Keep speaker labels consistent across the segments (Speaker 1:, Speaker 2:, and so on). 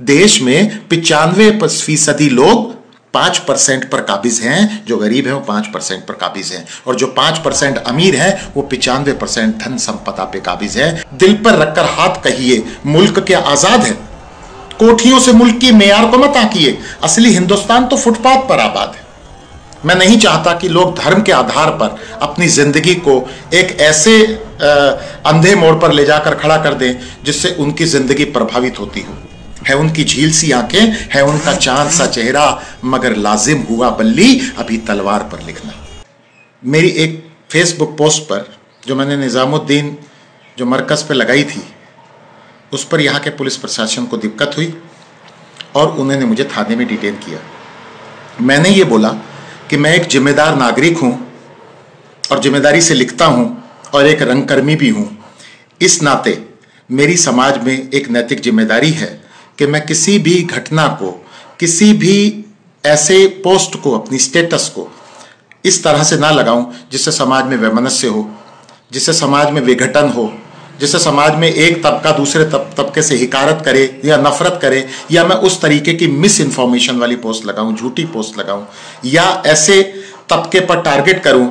Speaker 1: देश में पिचानवे फ़ीसदी लोग पाँच परसेंट पर काबिज हैं, जो गरीब हैं, वो पाँच परसेंट पर काबिज हैं। और जो पाँच परसेंट अमीर हैं, वो पिचानवे परसेंट धन संपदा पे काबिज है। दिल पर रखकर हाथ कहिए, मुल्क क्या आज़ाद है? कोठियों से मुल्क की मेयार को मत आकिए। असली हिंदुस्तान तो फुटपाथ पर आबाद है। मैं नहीं चाहता कि लोग धर्म के आधार पर अपनी ज़िंदगी को एक ऐसे अंधे मोड़ पर ले जाकर खड़ा कर दें, जिससे उनकी ज़िंदगी प्रभावित होती हो। है उनकी झील सी आँखें, है उनका चाँद सा चेहरा, मगर लाजिम हुआ बल्ली अभी तलवार पर लिखना। मेरी एक फेसबुक पोस्ट पर, जो मैंने निज़ामुद्दीन, जो मरकज़ पर लगाई थी, उस पर यहाँ के पुलिस प्रशासन को दिक्कत हुई, और उन्होंने मुझे थाने में डिटेन किया। मैंने ये बोला कि मैं एक जिम्मेदार नागरिक हूँ, और ज़िम्मेदारी से लिखता हूँ, और एक रंगकर्मी भी हूँ। इस नाते मेरी समाज में एक नैतिक ज़िम्मेदारी है कि मैं किसी भी घटना को, किसी भी ऐसे पोस्ट को, अपनी स्टेटस को इस तरह से ना लगाऊँ जिससे समाज में वैमनस्य हो, जिससे समाज में विघटन हो, जिससे समाज में एक तबका दूसरे तब, तबके से हिकारत करे या नफरत करे, या मैं उस तरीके की मिस इन्फॉर्मेशन वाली पोस्ट लगाऊँ, झूठी पोस्ट लगाऊँ, या ऐसे तबके पर टारगेट करूँ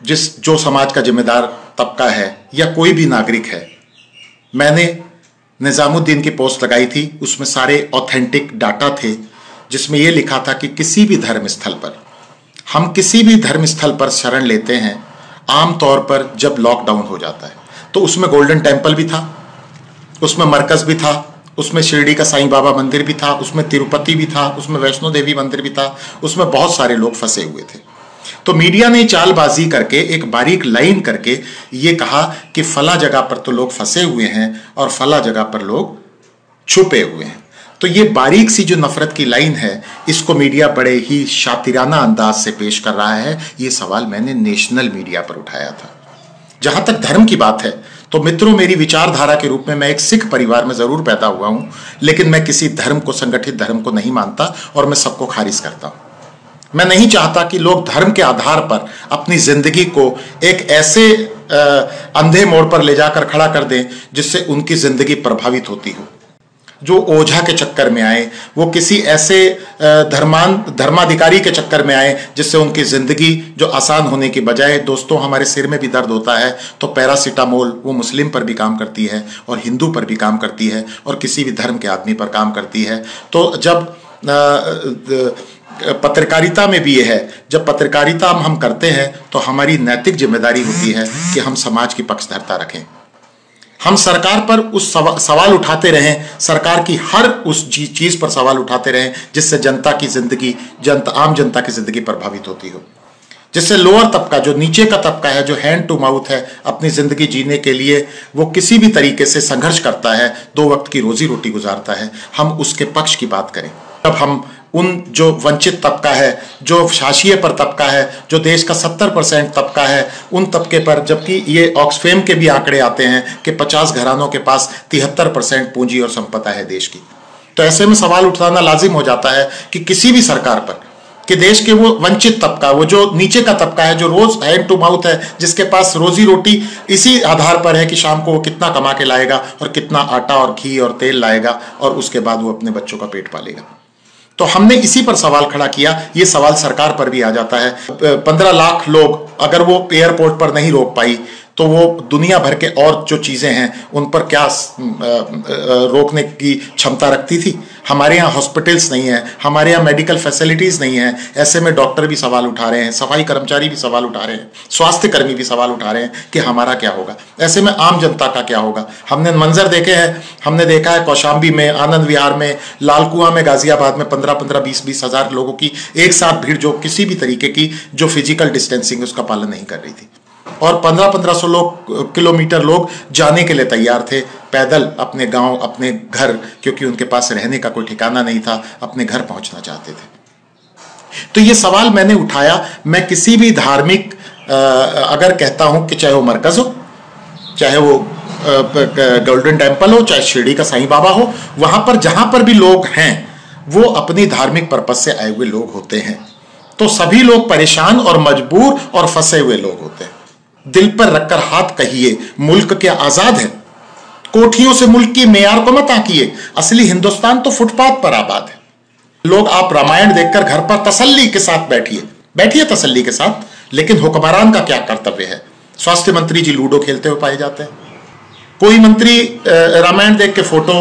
Speaker 1: जिस, जो समाज का जिम्मेदार तबका है या कोई भी नागरिक है। मैंने निज़ामुद्दीन की पोस्ट लगाई थी। उसमें सारे ऑथेंटिक डाटा थे, जिसमें यह लिखा था कि किसी भी धर्म स्थल पर, हम किसी भी धर्म स्थल पर शरण लेते हैं, आम तौर पर जब लॉकडाउन हो जाता है। तो उसमें गोल्डन टेंपल भी था, उसमें मरकज भी था, उसमें शिरडी का साईं बाबा मंदिर भी था, उसमें तिरुपति भी था, उसमें वैष्णो देवी मंदिर भी था, उसमें बहुत सारे लोग फंसे हुए थे। तो मीडिया ने चालबाजी करके, एक बारीक लाइन करके ये कहा कि फला जगह पर तो लोग फंसे हुए हैं और फला जगह पर लोग छुपे हुए हैं। तो ये बारीक सी जो नफरत की लाइन है, इसको मीडिया बड़े ही शातिराना अंदाज से पेश कर रहा है। ये सवाल मैंने नेशनल मीडिया पर उठाया था। जहाँ तक धर्म की बात है तो मित्रों, मेरी विचारधारा के रूप में मैं एक सिख परिवार में ज़रूर पैदा हुआ हूँ, लेकिन मैं किसी धर्म को, संगठित धर्म को नहीं मानता और मैं सबको खारिज करता हूँ। मैं नहीं चाहता कि लोग धर्म के आधार पर अपनी ज़िंदगी को एक ऐसे अंधे मोड़ पर ले जाकर खड़ा कर दें जिससे उनकी ज़िंदगी प्रभावित होती हो। जो ओझा के चक्कर में आए, वो किसी ऐसे धर्मान, धर्माधिकारी के चक्कर में आए जिससे उनकी ज़िंदगी जो आसान होने की बजाय, दोस्तों, हमारे सिर में भी दर्द होता है तो पैरासीटामोल वो मुस्लिम पर भी काम करती है और हिंदू पर भी काम करती है और किसी भी धर्म के आदमी पर काम करती है। तो जब पत्रकारिता में भी ये है। जब पत्रकारिता हम हम करते हैं तो हमारी नैतिक ज़िम्मेदारी होती है कि हम समाज की पक्षधरता रखें। हम सरकार पर उस सवाल उठाते रहें, सरकार की हर उस चीज़ पर सवाल उठाते रहें, जिससे जनता की ज़िंदगी जनता आम जनता की ज़िंदगी प्रभावित होती हो। जिससे लोअर तबका, जो नीचे का तबका है, जो हैंड टू माउथ है, अपनी ज़िंदगी जीने के लिए वो किसी भी तरीके से संघर्ष करता है, दो वक्त की रोजी रोटी गुजारता है। हम उसके पक्ष की बात करें। तब हम उन जो वंचित तबका है, जो शासीय पर तबका है, जो देश का सत्तर परसेंट तबका है, उन तबके पर, जबकि ये ऑक्सफेम के भी आंकड़े आते हैं कि पचास घरानों के पास तिहत्तर परसेंट पूंजी और संपदा है देश की। तो ऐसे में सवाल उठाना लाजिम हो जाता है कि किसी भी सरकार पर, कि देश के वो वंचित तबका, वो जो नीचे का तबका है, जो रोज हैंड टू माउथ है, जिसके पास रोजी रोटी इसी आधार पर है कि शाम को वो कितना कमा के लाएगा और कितना आटा और घी और तेल लाएगा और उसके बाद वो अपने बच्चों का पेट पालेगा। तो हमने इसी पर सवाल खड़ा किया, ये सवाल सरकार पर भी आ जाता है। पंद्रह लाख लोग अगर वो एयरपोर्ट पर नहीं रोक पाई तो वो दुनिया भर के और जो चीज़ें हैं, उन पर क्या रोकने की क्षमता रखती थी? हमारे यहाँ हॉस्पिटल्स नहीं हैं, हमारे यहाँ मेडिकल फैसिलिटीज़ नहीं है। ऐसे में डॉक्टर भी सवाल उठा रहे हैं, सफ़ाई कर्मचारी भी सवाल उठा रहे हैं, स्वास्थ्य कर्मी भी सवाल उठा रहे हैं कि हमारा क्या होगा। ऐसे में आम जनता का क्या होगा? हमने मंजर देखे हैं, हमने देखा है कौशाम्बी में, आनंद विहार में, लालकुआ में, गाजियाबाद में पंद्रह पंद्रह बीस बीस हज़ार लोगों की एक साथ भीड़ जो किसी भी तरीके की, जो फ़िज़िकल डिस्टेंसिंग उसका पालन नहीं कर रही थी। और पंद्रह पंद्रह सौ लोग, किलोमीटर लोग जाने के लिए तैयार थे। पैदल अपने गाँव, अपने घर, क्योंकि उनके पास रहने का कोई ठिकाना नहीं था, अपने घर पहुँचना चाहते थे। तो ये सवाल मैंने उठाया। मैं किसी भी धार्मिक अगर कहता हूँ कि चाहे वो मरकज हो, चाहे वो गोल्डन टेंपल हो, चाहे शिरडी का साईं बाबा हो, वहाँ पर जहाँ पर भी लोग हैं, वो अपनी धार्मिक पर्पज से आए हुए लोग होते हैं। तो सभी लोग परेशान और मजबूर और फंसे हुए लोग होते हैं। दिल पर रखकर हाथ कहिए, मुल्क क्या आज़ाद है। कोठियों से मुल्क की मेयार को मत आकिए, असली हिंदुस्तान तो फुटपाथ पर आबाद है। लोग आप रामायण देखकर घर पर तसल्ली के साथ बैठिए। बैठिए तसल्ली के साथ, लेकिन हुक्मरान का क्या कर्तव्य है? स्वास्थ्य मंत्री जी लूडो खेलते हुए पाए जाते हैं। कोई मंत्री रामायण देख के फ़ोटो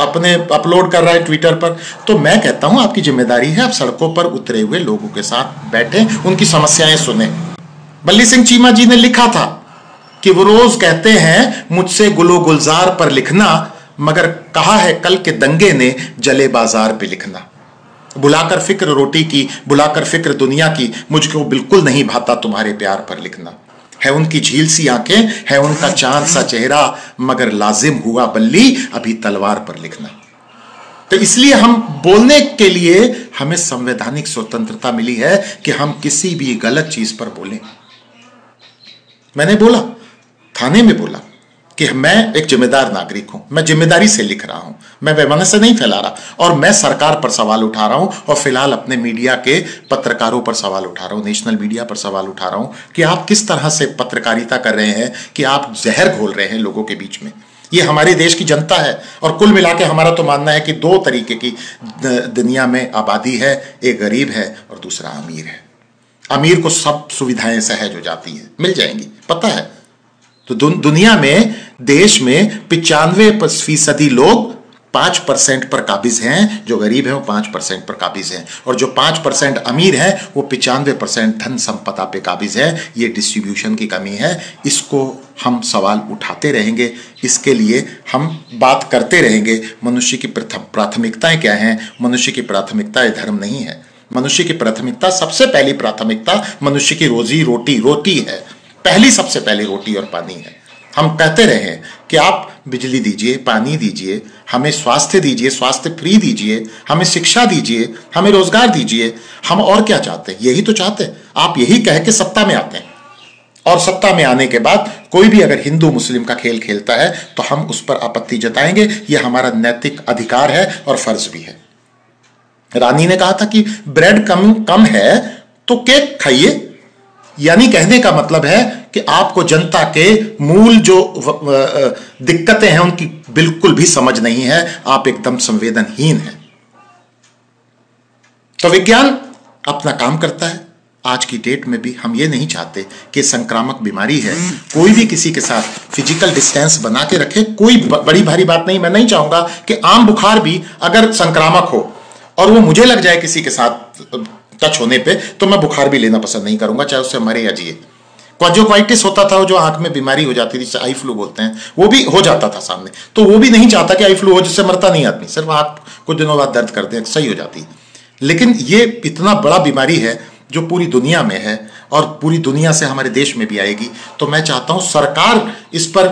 Speaker 1: अपने अपलोड कर रहा है ट्विटर पर तो मैं कहता हूँ, आपकी ज़िम्मेदारी है आप सड़कों पर उतरे हुए लोगों के साथ बैठे, उनकी समस्याएँ सुने। बल्ली सिंह चीमा जी ने लिखा था कि वो रोज कहते हैं, मुझसे गुलो गुलजार पर लिखना, मगर कहा है कल के दंगे ने जले बाज़ार पे लिखना। बुलाकर फ़िक्र रोटी की, बुलाकर फ़िक्र दुनिया की, मुझको बिल्कुल नहीं भाता तुम्हारे प्यार पर लिखना। है उनकी झील सी आँखें, है उनका चाँद सा चेहरा, मगर लाजिम हुआ बल्ली अभी तलवार पर लिखना। तो इसलिए हम बोलने के लिए हमें संवैधानिक स्वतंत्रता मिली है कि हम किसी भी गलत चीज़ पर बोलें। मैंने बोला, थाने में बोला कि मैं एक जिम्मेदार नागरिक हूँ, मैं ज़िम्मेदारी से लिख रहा हूँ, मैं पैमाने से नहीं फैला रहा और मैं सरकार पर सवाल उठा रहा हूँ और फ़िलहाल अपने मीडिया के पत्रकारों पर सवाल उठा रहा हूँ, नेशनल मीडिया पर सवाल उठा रहा हूँ कि आप किस तरह से पत्रकारिता कर रहे हैं कि आप जहर घोल रहे हैं लोगों के बीच में। ये हमारे देश की जनता है और कुल मिला के हमारा तो मानना है कि दो तरीके की दुनिया में आबादी है, एक गरीब है और दूसरा अमीर है। अमीर को सब सुविधाएँ सहज हो जाती हैं, मिल जाएँगी। पता है? तो दुनिया में, देश में पिचानवे फ़ीसदी लोग पाँच परसेंट पर काबिज हैं, जो गरीब हैं वो पाँच परसेंट पर काबिज हैं, और जो पाँच परसेंट अमीर हैं वो पिचानवे परसेंट धन संपदा पे काबिज है। ये डिस्ट्रीब्यूशन की कमी है। इसको हम सवाल उठाते रहेंगे। इसके लिए हम बात करते रहेंगे। मनुष्य की प्राथमिकताएँ क्या हैं? मनुष्य की प्राथमिकताएँ धर्म नहीं है। मनुष्य की प्राथमिकता सबसे पहली प्राथमिकता मनुष्य की रोजी रोटी रोटी है। पहली सबसे पहली रोटी और पानी है। हम कहते रहे कि आप बिजली दीजिए, पानी दीजिए, हमें स्वास्थ्य दीजिए, स्वास्थ्य फ्री दीजिए, हमें शिक्षा दीजिए, हमें रोज़गार दीजिए। हम और क्या चाहते हैं? यही तो चाहते हैं। आप यही कह के सत्ता में आते हैं। और सत्ता में आने के बाद कोई भी अगर हिंदू, मुस्लिम का खेल खेलता है तो हम उस पर आपत्ति जताएँगे। यह हमारा नैतिक अधिकार है और फ़र्ज़ भी है। रानी ने कहा था कि ब्रेड कम कम है तो केक खाइए। यानी कहने का मतलब है कि आपको जनता के मूल जो दिक्कतें हैं, उनकी बिल्कुल भी समझ नहीं है। आप एकदम संवेदनहीन हैं। तो विज्ञान अपना काम करता है। आज की डेट में भी हम ये नहीं चाहते कि संक्रामक बीमारी है। कोई भी किसी के साथ फ़िज़िकल डिस्टेंस बना के रखे। कोई बड़ी भारी बात नहीं। मैं नहीं चाहूँगा कि आम बुखार भी अगर संक्रामक हो और वो मुझे लग जाए किसी के साथ टच होने पे तो मैं बुखार भी लेना पसंद नहीं करूँगा, चाहे उससे मरे या जिए। क्वाजोक्वाइटिस होता था जो आँख में बीमारी हो जाती थी, जिसे आई फ्लू बोलते हैं, वो भी हो जाता था सामने। तो वो भी नहीं चाहता कि आई फ्लू हो, जिससे मरता नहीं आदमी। सिर्फ़ आप कुछ दिनों बाद दर्द करते हैं सही हो जाती। है लेकिन ये इतना बड़ा बीमारी है, जो पूरी दुनिया में है और पूरी दुनिया से हमारे देश में भी आएगी। तो मैं चाहता हूँ सरकार इस पर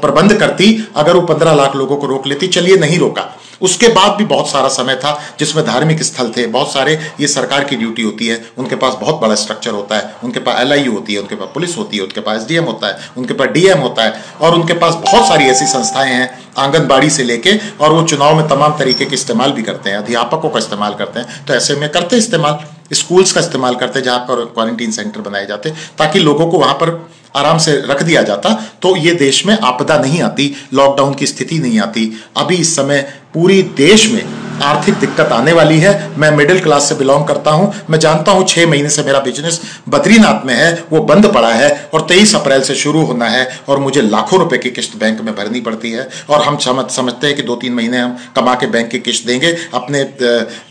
Speaker 1: प्रबंध करती, अगर वो पंद्रह लाख लोगों को रोक लेती, चलिए नहीं रोका। उसके बाद भी बहुत सारा समय था जिसमें धार्मिक स्थल थे, बहुत सारे ये सरकार की ड्यूटी होती है, उनके पास बहुत बड़ा स्ट्रक्चर होता है, उनके पास एल होती है, उनके पास पुलिस होती है, उनके पास एस होता है, उनके पास डीएम होता है, और उनके पास बहुत सारी ऐसी संस्थाएँ हैं आंगनबाड़ी से लेके, और वो चुनाव में तमाम तरीके के इस्तेमाल भी करते हैं, अध्यापकों का इस्तेमाल करते हैं। तो ऐसे में करते इस्तेमाल। स्कूल्स का इस्तेमाल करते जहाँ पर क्वारंटीन सेंटर बनाए जाते ताकि लोगों को वहाँ पर आराम से रख दिया जाता तो ये देश में आपदा नहीं आती, लॉकडाउन की स्थिति नहीं आती। अभी इस समय पूरी देश में आर्थिक दिक्कत आने वाली है। मैं मिडिल क्लास से बिलोंग करता हूँ। मैं जानता हूँ छह महीने से मेरा बिज़नेस बद्रीनाथ में है, वो बंद पड़ा है और तेईस अप्रैल से शुरू होना है और मुझे लाखों रुपए की किस्त बैंक में भरनी पड़ती है और हम समझ, समझते हैं कि दो तीन महीने हम कमा के बैंक की किस्त देंगे। अपने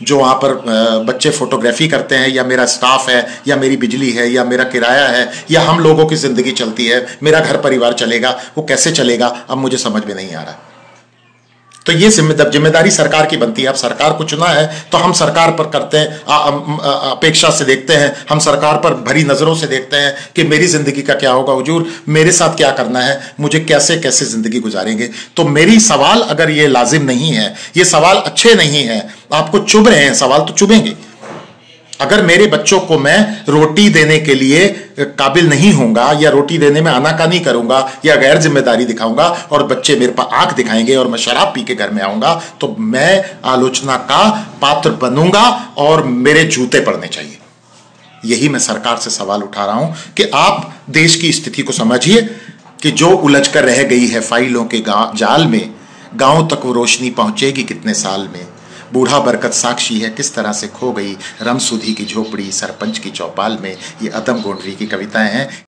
Speaker 1: जो वहाँ पर बच्चे फोटोग्राफी करते हैं, या मेरा स्टाफ है, या मेरी बिजली है, या मेरा किराया है, या हम लोगों की ज़िंदगी चलती है, मेरा घर परिवार चलेगा, वो कैसे चलेगा, अब मुझे समझ में नहीं आ रहा। तो ये ज़िम्मेदारी सरकार की बनती है। अब सरकार को चुना है तो हम सरकार पर करते हैं अपेक्षा से देखते हैं, हम सरकार पर भरी नज़रों से देखते हैं कि मेरी ज़िंदगी का क्या होगा। हजूर, मेरे साथ क्या करना है, मुझे कैसे कैसे ज़िंदगी गुजारेंगे? तो मेरी सवाल अगर ये लाजिम नहीं है, ये सवाल अच्छे नहीं है, आपको चुभ रहे हैं, सवाल तो चुभेंगे। अगर मेरे बच्चों को मैं रोटी देने के लिए काबिल नहीं होऊँगा या रोटी देने में आनाकानी करूँगा या गैर ज़िम्मेदारी दिखाऊँगा और बच्चे मेरे पास आँख दिखाएँगे और मैं शराब पी के घर में आऊँगा तो मैं आलोचना का पात्र बनूँगा और मेरे जूते पड़ने चाहिए। यही मैं सरकार से सवाल उठा रहा हूँ कि आप देश की स्थिति को समझिए कि जो उलझ कर रह गई है फाइलों के जाल में, गाँव तक वो रोशनी पहुंचेगी कितने साल में? बूढ़ा बरकत साक्षी है, किस तरह से खो गई रमसुधी की झोपड़ी सरपंच की चौपाल में, ये अदम गोंडरी की कविताएँ हैं।